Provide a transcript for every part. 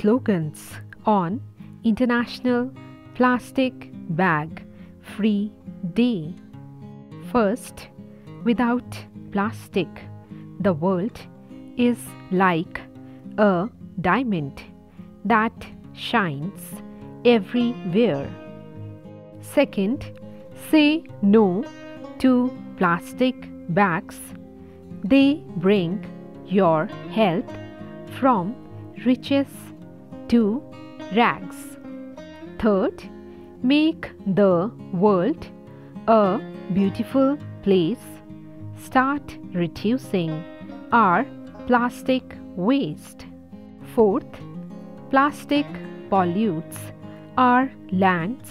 slogans on International Plastic Bag Free Day. First, without plastic, the world is like a diamond that shines everywhere. Second, say no to plastic bags. They bring your health from riches to rags. Third, make the world a beautiful place. Start reducing our plastic waste. Fourth, plastic pollutes our lands.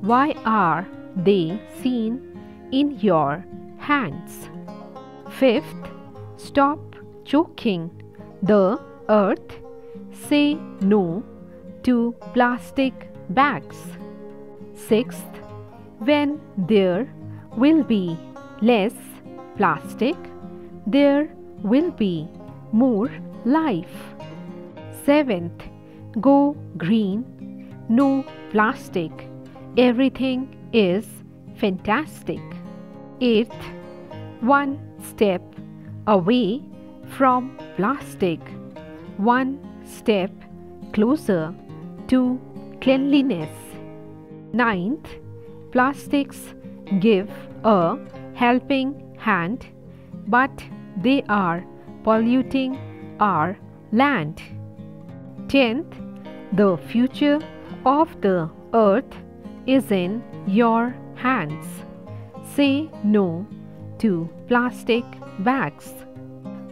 Why are they seen in your hands? Fifth, stop choking the earth. Say no to plastic bags. Sixth, when there will be less plastic, there will be more life. Seventh, go green, no plastic. Everything is fantastic. Eighth, one step away from plastic, one step closer to cleanliness. Ninth, plastics give a helping hand, but they are polluting our land. Tenth, the future of the earth is in your hands. Say no to plastic bags.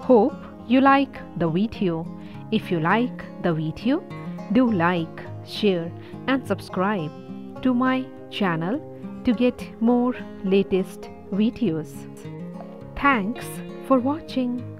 Hope you like the video. If you like the video, do like, share and subscribe to my channel to get more latest videos. Thanks for watching.